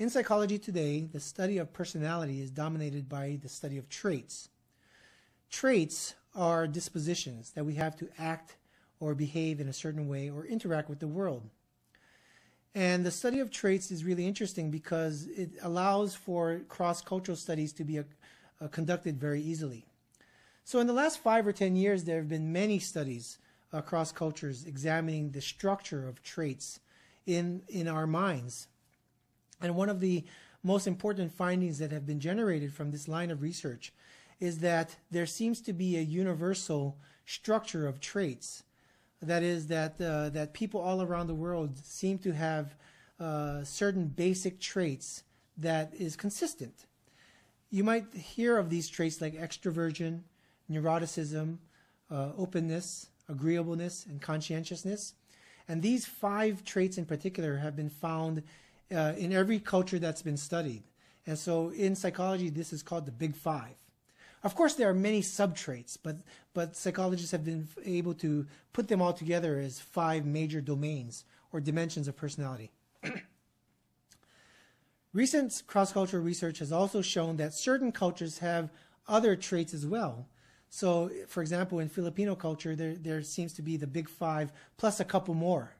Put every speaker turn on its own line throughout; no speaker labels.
In psychology today, the study of personality is dominated by the study of traits. Traits are dispositions that we have to act or behave in a certain way or interact with the world. And the study of traits is really interesting because it allows for cross-cultural studies to be a, uh, a uh, conducted very easily. So in the last five or ten years, there have been many studies across cultures examining the structure of traits in, in our minds. And one of the most important findings that have been generated from this line of research is that there seems to be a universal structure of traits. That is, that, uh, that people all around the world seem to have uh, certain basic traits that is consistent. You might hear of these traits like extroversion, neuroticism, uh, openness, agreeableness, and conscientiousness. And these five traits in particular have been found uh, in every culture that's been studied. And so in psychology, this is called the Big Five. Of course, there are many subtraits, but, but psychologists have been able to put them all together as five major domains or dimensions of personality. Recent cross-cultural research has also shown that certain cultures have other traits as well. So, for example, in Filipino culture, there, there seems to be the big five plus a couple more.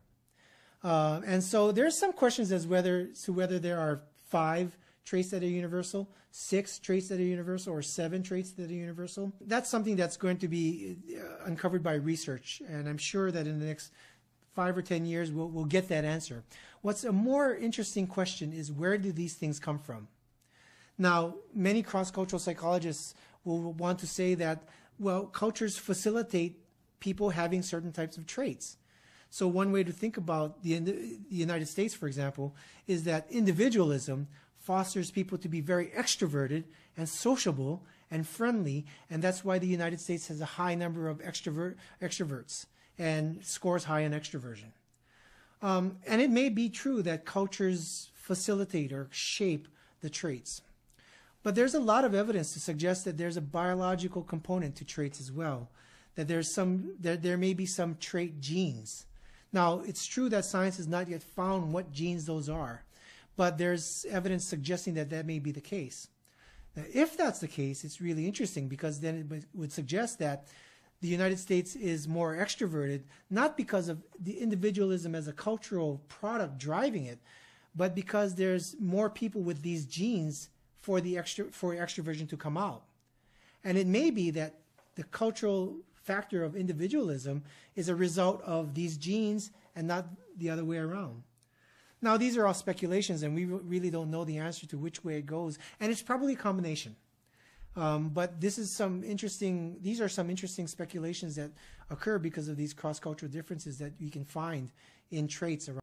Uh, and so there's some questions as whether to whether there are five traits that are universal, six traits that are universal, or seven traits that are universal. That's something that's going to be uh, uncovered by research, and I'm sure that in the next five or ten years we'll, we'll get that answer. What's a more interesting question is where do these things come from? Now, many cross-cultural psychologists will want to say that, well, cultures facilitate people having certain types of traits. So one way to think about the, the United States, for example, is that individualism fosters people to be very extroverted and sociable and friendly, and that's why the United States has a high number of extrovert, extroverts and scores high in extroversion. Um, and it may be true that cultures facilitate or shape the traits. But there's a lot of evidence to suggest that there's a biological component to traits as well, that there's some, there, there may be some trait genes now, it's true that science has not yet found what genes those are, but there's evidence suggesting that that may be the case. Now, if that's the case, it's really interesting because then it would suggest that the United States is more extroverted, not because of the individualism as a cultural product driving it, but because there's more people with these genes for the extra for extroversion to come out. And it may be that the cultural factor of individualism is a result of these genes and not the other way around. Now, these are all speculations, and we really don't know the answer to which way it goes, and it's probably a combination. Um, but this is some interesting, these are some interesting speculations that occur because of these cross-cultural differences that you can find in traits around.